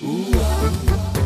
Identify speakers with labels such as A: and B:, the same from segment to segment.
A: Ooh.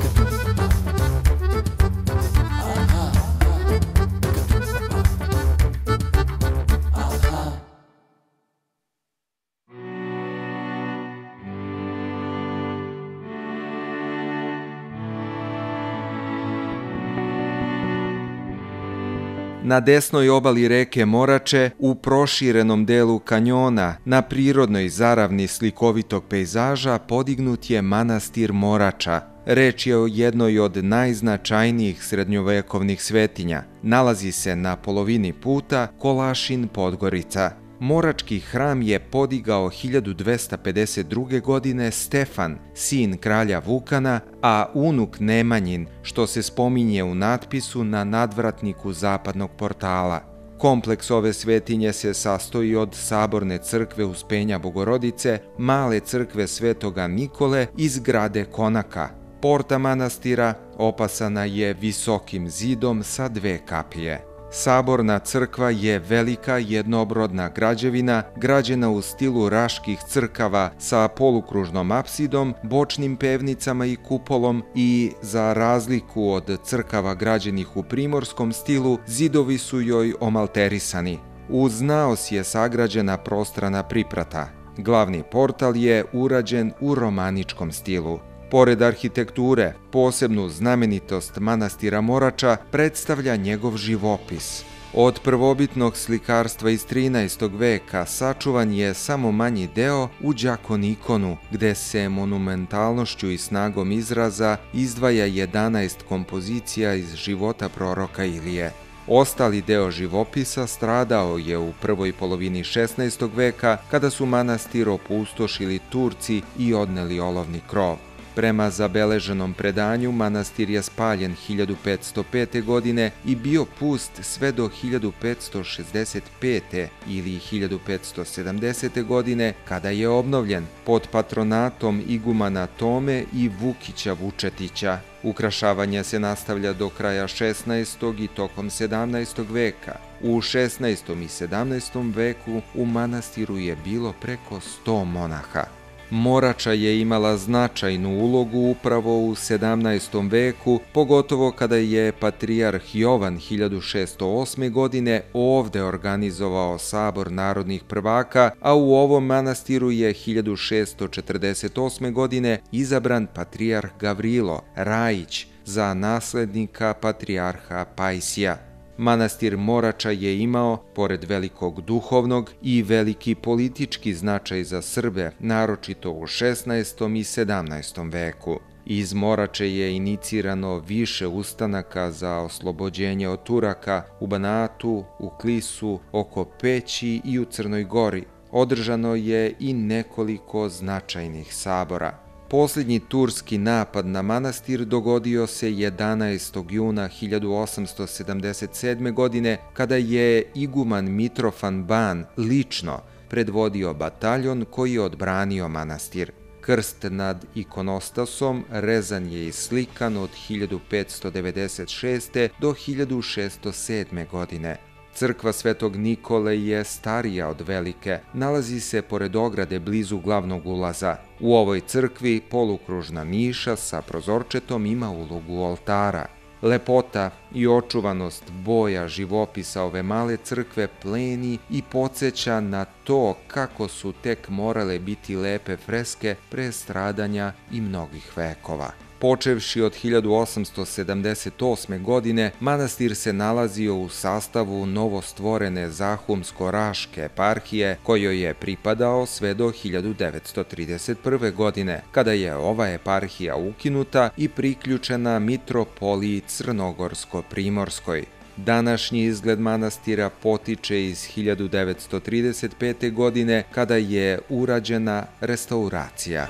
A: Na desnoj obali reke Morače, u proširenom delu kanjona, na prirodnoj zaravni slikovitog pejzaža podignut je manastir Morača. Reč je o jednoj od najznačajnijih srednjovekovnih svetinja. Nalazi se na polovini puta Kolašin Podgorica. Morački hram je podigao 1252. godine Stefan, sin kralja Vukana, a unuk Nemanjin, što se spominje u natpisu na nadvratniku zapadnog portala. Kompleks ove svetinje se sastoji od saborne crkve Uspenja Bogorodice, male crkve Svetoga Nikole i zgrade Konaka. Porta manastira opasana je visokim zidom sa dve kapije. Saborna crkva je velika jednobrodna građevina građena u stilu raških crkava sa polukružnom apsidom, bočnim pevnicama i kupolom i za razliku od crkava građenih u primorskom stilu, zidovi su joj omalterisani. Uz naos je sagrađena prostrana priprata. Glavni portal je urađen u romaničkom stilu. Pored arhitekture, posebnu znamenitost manastira Morača predstavlja njegov živopis. Od prvobitnog slikarstva iz 13. veka sačuvan je samo manji deo u Đakonikonu, gde se monumentalnošću i snagom izraza izdvaja 11 kompozicija iz života proroka Ilije. Ostali deo živopisa stradao je u prvoj polovini 16. veka kada su manastir opustošili Turci i odneli olovni krov. Prema zabeleženom predanju, manastir je spaljen 1505. godine i bio pust sve do 1565. ili 1570. godine, kada je obnovljen pod patronatom igumana Tome i Vukića Vučetića. Ukrašavanje se nastavlja do kraja 16. i tokom 17. veka. U 16. i 17. veku u manastiru je bilo preko 100 monaha. Morača je imala značajnu ulogu upravo u 17. veku, pogotovo kada je patrijarh Jovan 1608. godine ovde organizovao sabor narodnih prvaka, a u ovom manastiru je 1648. godine izabran patrijarh Gavrilo Rajić za naslednika patrijarha Pajsija. Manastir Morača je imao, pored velikog duhovnog, i veliki politički značaj za Srbe, naročito u 16. i 17. veku. Iz Morače je inicirano više ustanaka za oslobođenje od Turaka u Banatu, u Klisu, oko Peći i u Crnoj Gori. Održano je i nekoliko značajnih sabora. Poslednji turski napad na manastir dogodio se 11. juna 1877. godine kada je iguman Mitrofan Ban lično predvodio bataljon koji je odbranio manastir. Krst nad ikonostasom rezan je i slikan od 1596. do 1607. godine. Crkva Svetog Nikole je starija od velike, nalazi se pored ograde blizu glavnog ulaza. U ovoj crkvi polukružna niša sa prozorčetom ima ulogu oltara. Lepota i očuvanost boja živopisa ove male crkve pleni i podsjeća na to kako su tek morale biti lepe freske pre stradanja i mnogih vekova. Počevši od 1878. godine, manastir se nalazio u sastavu novostvorene Zahumsko-Raške eparhije, kojoj je pripadao sve do 1931. godine, kada je ova eparhija ukinuta i priključena mitropoliji Crnogorsko-Primorskoj. Današnji izgled manastira potiče iz 1935. godine kada je urađena restauracija.